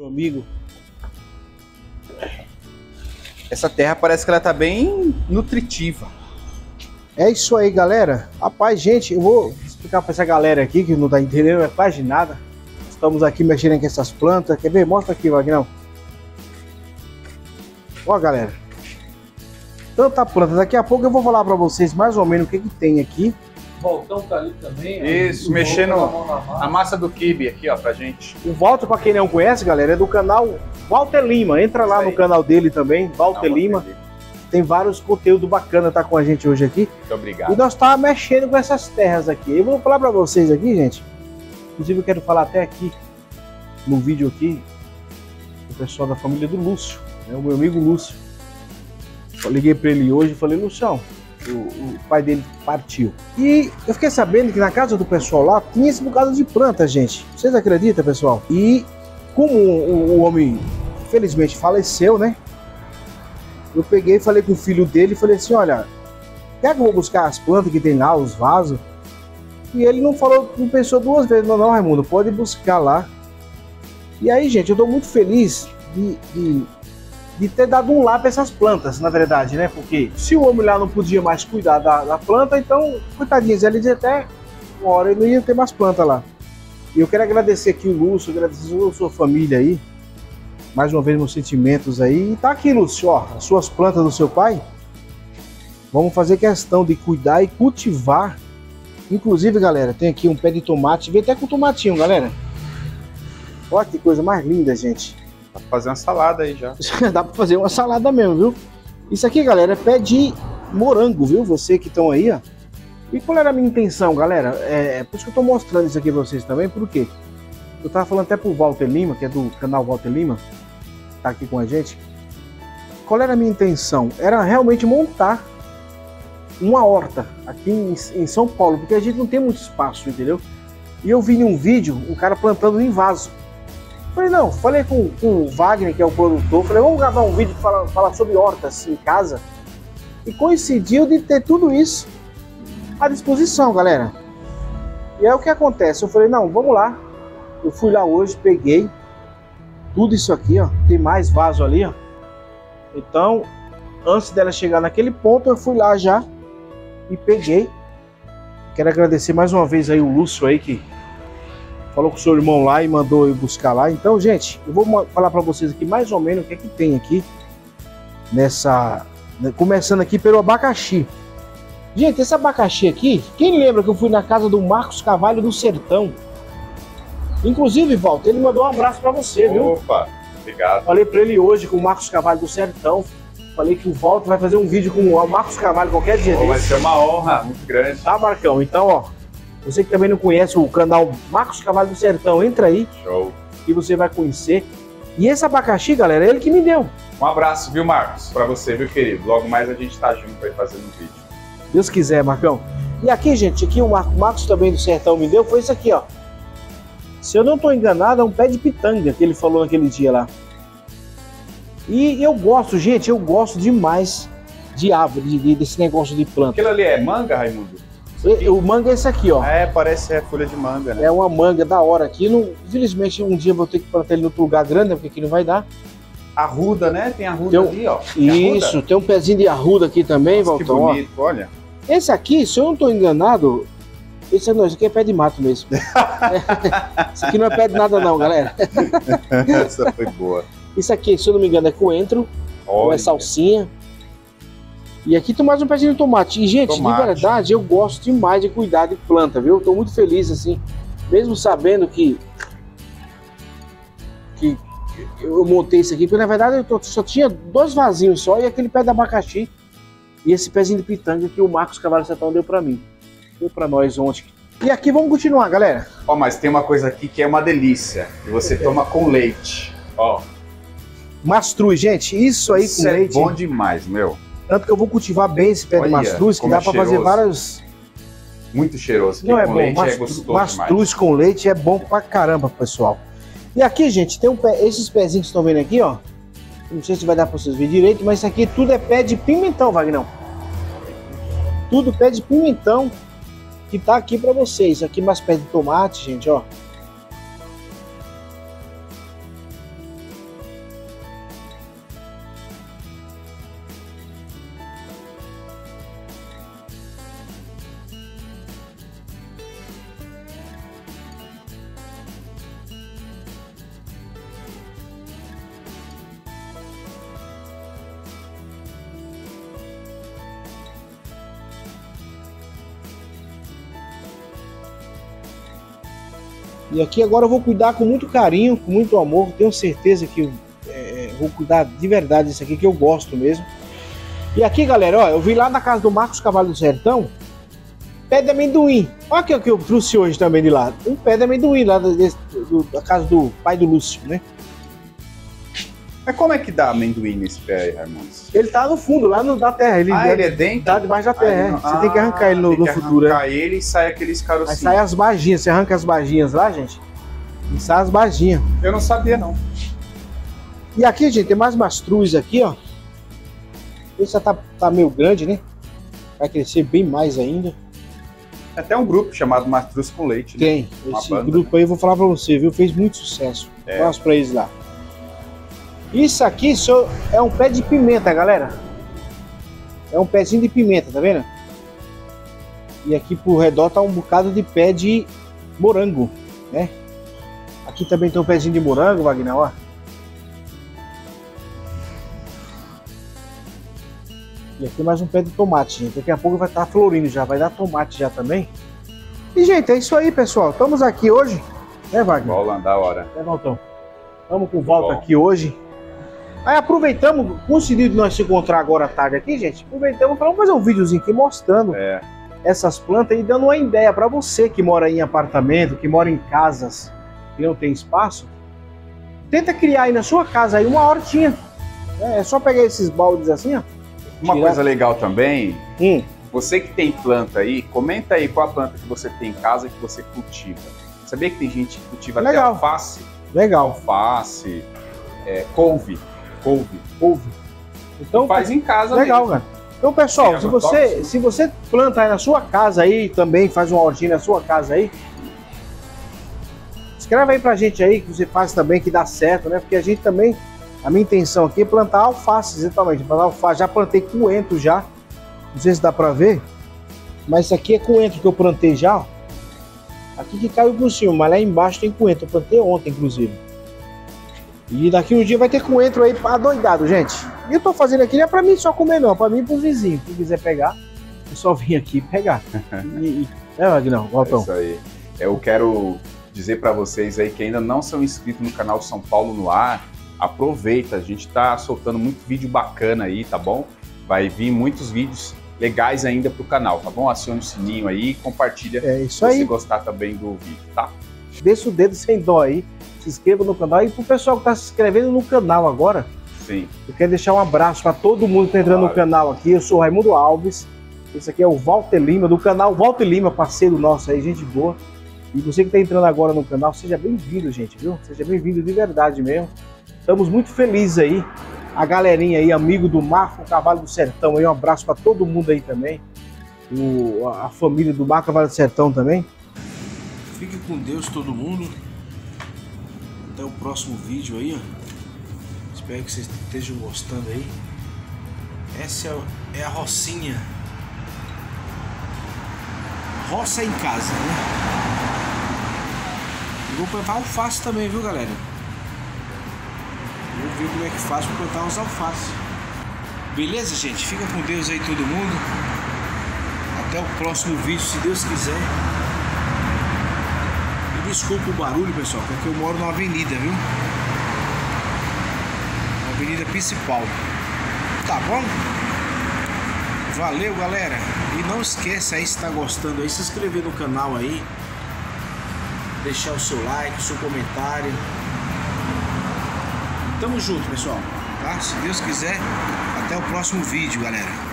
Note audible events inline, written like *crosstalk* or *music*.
Meu amigo. Essa terra parece que ela tá bem nutritiva. É isso aí, galera. Rapaz, gente, eu vou explicar para essa galera aqui que não tá entendendo é quase nada. Estamos aqui mexendo com essas plantas. Quer ver? Mostra aqui, Vagnão. Ó, galera. Tanta planta. Daqui a pouco eu vou falar para vocês mais ou menos o que, que tem aqui. O tá ali também. ó. Isso, mexendo a massa. A massa do kibe aqui, ó, pra gente. O Walter, para quem não conhece, galera, é do canal Walter Lima. Entra lá no canal dele também, Walter Não, Lima. Muito Tem vários conteúdos bacanas tá com a gente hoje aqui. E obrigado. nós tá mexendo com essas terras aqui. Eu vou falar para vocês aqui, gente. Inclusive eu quero falar até aqui no vídeo aqui o pessoal da família do Lúcio, né, o meu amigo Lúcio. Eu liguei para ele hoje e falei, Lucião, o, o pai dele partiu. E eu fiquei sabendo que na casa do pessoal lá tinha esse bocado de planta, gente. Vocês acreditam, pessoal? E como o, o homem infelizmente faleceu, né? Eu peguei e falei com o filho dele e falei assim, olha, quer que eu vou buscar as plantas que tem lá, os vasos? E ele não falou, não pensou duas vezes, não, não, Raimundo, pode buscar lá. E aí, gente, eu tô muito feliz de, de, de ter dado um lar para essas plantas, na verdade, né? Porque se o homem lá não podia mais cuidar da, da planta, então, coitadinhos, eles até uma hora ele não ia ter mais planta lá. E eu quero agradecer aqui o Lúcio, agradecer a sua família aí. Mais uma vez, meus sentimentos aí. E tá aqui, Lúcio, ó, as suas plantas do seu pai. Vamos fazer questão de cuidar e cultivar. Inclusive, galera, tem aqui um pé de tomate. Vem até com tomatinho, galera. Olha que coisa mais linda, gente. Pra fazer uma salada aí já. *laughs* Dá pra fazer uma salada mesmo, viu? Isso aqui, galera, é pé de morango, viu? Você que estão aí, ó. E qual era a minha intenção, galera? É, é por isso que eu tô mostrando isso aqui pra vocês também, por quê? Eu tava falando até pro Walter Lima, que é do canal Walter Lima, tá aqui com a gente. Qual era a minha intenção? Era realmente montar uma horta aqui em, em São Paulo, porque a gente não tem muito espaço, entendeu? E eu vi em um vídeo um cara plantando em vaso. Falei, não, falei com, com o Wagner, que é o produtor, falei, vamos gravar um vídeo falar, falar sobre hortas em casa. E coincidiu de ter tudo isso à disposição, galera. E aí o que acontece? Eu falei, não, vamos lá. Eu fui lá hoje, peguei tudo isso aqui, ó. Tem mais vaso ali, ó. Então, antes dela chegar naquele ponto, eu fui lá já e peguei. Quero agradecer mais uma vez aí o Lúcio aí que falou com o seu irmão lá e mandou eu buscar lá. Então, gente, eu vou falar para vocês aqui mais ou menos o que é que tem aqui nessa. né, Começando aqui pelo abacaxi. Gente, esse abacaxi aqui, quem lembra que eu fui na casa do Marcos Cavalho do Sertão? Inclusive, Walter, ele mandou um abraço para você, viu? Opa, obrigado. Falei para ele hoje com o Marcos Cavalho do Sertão. Falei que o Walter vai fazer um vídeo com o Marcos Cavalho qualquer dia Pô, vai ser uma honra muito grande. Tá, Marcão? Então, ó, você que também não conhece o canal Marcos Cavalho do Sertão, entra aí Show. que você vai conhecer. E esse abacaxi, galera, é ele que me deu. Um abraço, viu, Marcos? Pra você, viu, querido? Logo mais a gente tá junto aí fazendo um vídeo. Deus quiser, Marcão. E aqui, gente, aqui o Marco Marcos também do Sertão me deu, foi isso aqui, ó. Se eu não tô enganado, é um pé de pitanga que ele falou naquele dia lá. E eu gosto, gente, eu gosto demais de árvore, de- de- desse negócio de planta. Aquilo ali é manga, Raimundo? E- O manga é esse aqui, ó. É, parece é folha de manga, né? É uma manga da hora aqui. Não, infelizmente, um dia eu vou ter que plantar ele em outro lugar grande, né, porque aqui não vai dar. Arruda, né? Tem arruda Tem um- ali, ó. Tem Isso, arruda? tem um pezinho de arruda aqui também, Nossa, que Valtão. ó. bonito, olha. Esse aqui, se eu não estou enganado, esse, não, esse aqui é pé de mato mesmo. *laughs* Esse aqui não é pé de nada não, galera. Essa foi boa. Isso aqui, se eu não me engano, é coentro, ou Olha. é salsinha. E aqui tem mais um pezinho de tomate. E, gente, Tomate. de verdade, eu gosto demais de cuidar de planta, viu? Tô muito feliz, assim, mesmo sabendo que, que eu montei isso aqui, porque na verdade eu tô- só tinha dois vasinhos só e aquele pé de abacaxi e esse pezinho de pitanga que o Marcos Cavalo Sertão deu pra mim. Deu pra nós ontem. E aqui vamos continuar, galera. Ó, mas tem uma coisa aqui que é uma delícia. Que você toma com leite. Ó, Mastruz, gente, isso aí isso com é leite. bom demais, meu. Tanto que eu vou cultivar bem esse pé de Olha, mastruz, que dá é pra fazer várias. Muito cheiroso. Não é com bom, leite é mastru- gostoso mastruz com leite é bom pra caramba, pessoal. E aqui, gente, tem um pé, esses pezinhos que vocês estão vendo aqui, ó. Não sei se vai dar pra vocês verem direito, mas isso aqui tudo é pé de pimentão, Vagnão. Tudo pé de pimentão que tá aqui pra vocês. Aqui mais pé de tomate, gente, ó. E aqui agora eu vou cuidar com muito carinho, com muito amor. Tenho certeza que é, vou cuidar de verdade disso aqui, que eu gosto mesmo. E aqui, galera, ó, eu vim lá na casa do Marcos Cavalo do Sertão, pé de amendoim. Olha o que eu trouxe hoje também de lá. Um pé de amendoim lá da casa do pai do Lúcio, né? Mas como é que dá amendoim nesse pé aí, Raimundos? Ele tá no fundo, lá no, da terra. Ele, ah, ele é dentro? Tá debaixo da terra, é. Você tem que arrancar ele no, no futuro. Arrancar é. ele e sai aqueles carocinhos. Aí sai as baginhas, você arranca as baginhas lá, gente. E sai as baginhas. Eu não sabia, não. E aqui, gente, tem mais mastruz aqui, ó. Esse já tá, tá meio grande, né? Vai crescer bem mais ainda. Tem até um grupo chamado Mastruz com Leite. Né? Tem. Esse banda, grupo aí, eu vou falar pra você, viu? Fez muito sucesso. É. Mostra pra eles lá. Isso aqui é um pé de pimenta, galera. É um pezinho de pimenta, tá vendo? E aqui por redor tá um bocado de pé de morango, né? Aqui também tem um pezinho de morango, Wagner, ó. E aqui mais um pé de tomate, gente. Daqui a pouco vai estar tá florindo já, vai dar tomate já também. E, gente, é isso aí, pessoal. Estamos aqui hoje, né, Wagner? Bola da hora. É, Valtão. Estamos com volta aqui hoje. Aí aproveitamos, conseguindo nós se encontrar agora à tarde aqui, gente, aproveitamos para fazer um videozinho aqui mostrando é. essas plantas e dando uma ideia para você que mora em apartamento, que mora em casas que não tem espaço. Tenta criar aí na sua casa aí uma hortinha. É, é só pegar esses baldes assim, ó. Uma tirar... coisa legal também, hum. você que tem planta aí, comenta aí qual a planta que você tem em casa que você cultiva. Sabia que tem gente que cultiva legal. até alface? Legal. Alface, é, couve couve. Couve. Então faz em casa Legal, mesmo. cara. Então, pessoal, se você, se você planta aí na sua casa aí, também faz uma hortinha na sua casa aí, escreve aí pra gente aí que você faz também, que dá certo, né? Porque a gente também, a minha intenção aqui é plantar alface, exatamente, plantar alface. Já plantei coentro já, não sei se dá pra ver, mas isso aqui é coentro que eu plantei já. Aqui que caiu por cima, mas lá embaixo tem coentro, eu plantei ontem, inclusive. E daqui um dia vai ter coentro aí adoidado, gente. E eu tô fazendo aqui não é pra mim só comer, não. É pra mim e pros vizinhos. Quem quiser pegar, eu só vim aqui pegar. *laughs* e. É, Magnão, voltão. É isso aí. Eu quero dizer para vocês aí que ainda não são inscritos no canal São Paulo no Ar, aproveita, a gente tá soltando muito vídeo bacana aí, tá bom? Vai vir muitos vídeos legais ainda pro canal, tá bom? Acione o sininho aí e compartilha é isso se aí. você gostar também do vídeo, tá? Desça o dedo sem dó aí se inscreva no canal. E pro pessoal que está se inscrevendo no canal agora, Sim. eu quero deixar um abraço para todo mundo que está entrando claro. no canal aqui. Eu sou o Raimundo Alves. Esse aqui é o Walter Lima, do canal Walter Lima, parceiro nosso aí, gente boa. E você que está entrando agora no canal, seja bem-vindo, gente, viu? Seja bem-vindo de verdade mesmo. Estamos muito felizes aí. A galerinha aí, amigo do Marco Cavalo do Sertão aí, um abraço para todo mundo aí também. O, a família do Marco Cavalo do Sertão também. Fique com Deus todo mundo até o próximo vídeo aí, ó. Espero que vocês estejam gostando aí. Essa é a rocinha. Roça em casa, né? Vou plantar alface também, viu, galera? Vou ver como é que faz para plantar uns alface. Beleza, gente? Fica com Deus aí todo mundo. Até o próximo vídeo, se Deus quiser. Desculpa o barulho, pessoal, porque eu moro na avenida, viu? Avenida principal. Tá bom? Valeu, galera. E não esqueça aí, se tá gostando aí, se inscrever no canal aí. Deixar o seu like, o seu comentário. Tamo junto, pessoal. Tá? Se Deus quiser, até o próximo vídeo, galera.